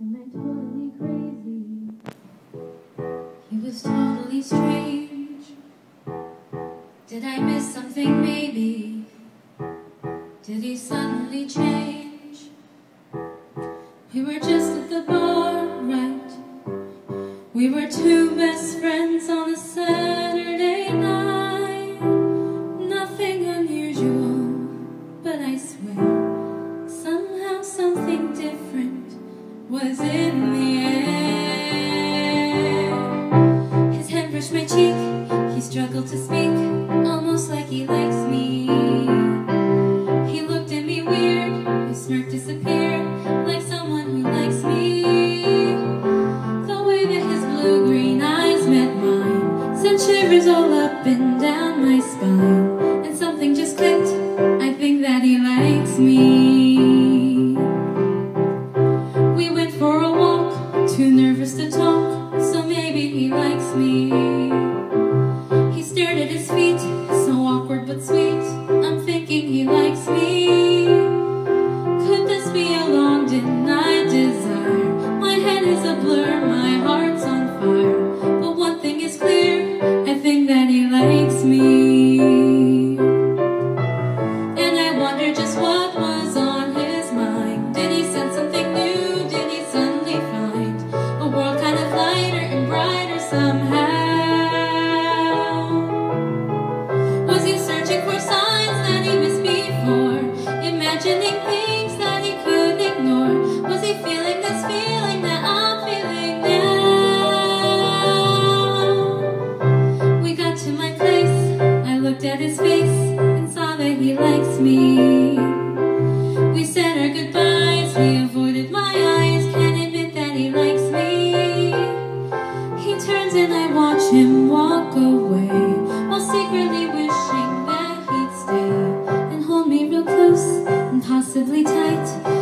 Am I totally crazy? He was totally strange. Did I miss something maybe? Did he suddenly change? We were just at the bar, right? We were two best friends on a Saturday was in the air. His hand brushed my cheek, he struggled to speak, almost like he likes me. He looked at me weird, his smirk disappeared, like someone who likes me. The way that his blue green eyes met mine sent shivers all up and down my spine. And something just clicked, I think that he likes me. at his face and saw that he likes me. We said our goodbyes, he avoided my eyes, can't admit that he likes me. He turns and I watch him walk away, while secretly wishing that he'd stay and hold me real close and possibly tight.